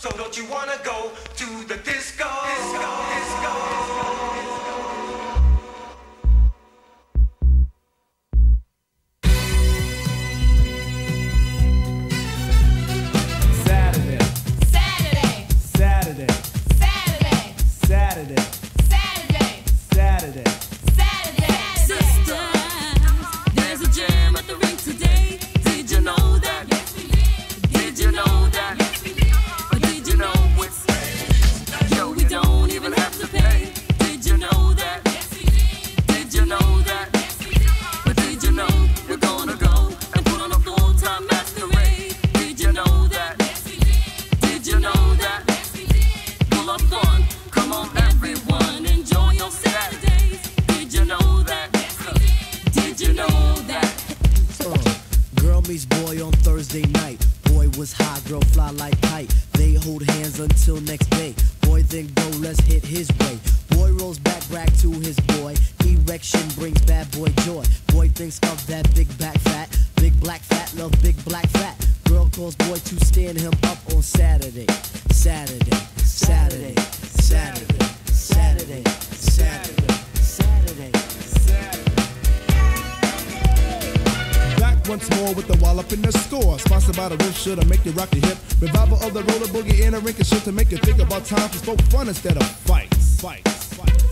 So don't you wanna go to the disco? Disco, Boy on Thursday night. Boy was high, girl fly like kite. They hold hands until next day. Boy then go, let's hit his way. Boy rolls back, back to his boy. Erection brings bad boy joy. Boy thinks of that big back fat. Big black fat, love big black fat. Girl calls boy to stand him up on Saturday. Saturday, Saturday, Saturday, Saturday, Saturday, once more with the wallop in the score. Sponsored by the riff should to make you rock your hip. Revival of the roller boogie in a rink and shit to make you think about time for spoke fun instead of fights.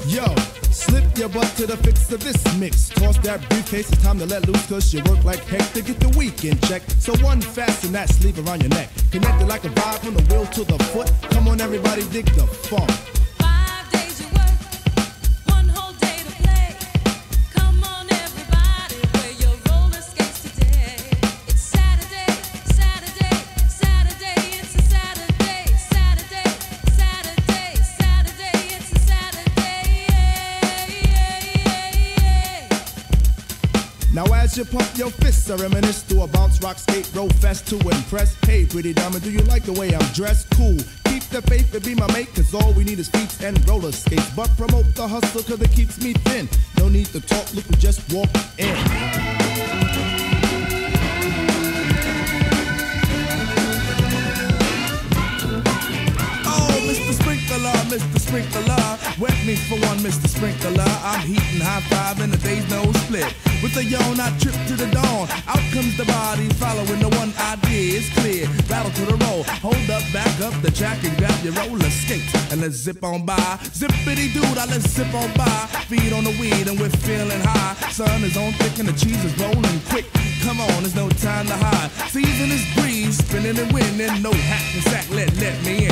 Yo, slip your butt to the fix of this mix. Toss that briefcase, it's time to let loose, cause you work like heck to get the weekend check. So one fasten that sleeve around your neck. Connected like a vibe from the wheel to the foot. Come on, everybody, dig the funk. Now as you pump your fists, I reminisce to a bounce, rock, skate, roll fast to impress. Hey, pretty diamond, do you like the way I'm dressed? Cool. Keep the faith and be my mate, cause all we need is feet and roller skates. But promote the hustle, cause it keeps me thin. No need to talk, look, we just walk in. Oh, Mr. Sprinkler. Wet me for one, Mr. Sprinkler. I'm heating high five and the day's no split. With a yawn, I trip to the dawn. Out comes the body, following the one idea is clear. Rattle to the roll. Hold up, back up the track and grab your roller skates. And let's zip on by. Zippity doo I let's zip on by. Feed on the weed and we're feeling high. Sun is on thick and the cheese is rolling quick. Come on, there's no time to hide. Season is breeze, spinning and winning. No hat and sack, let, let me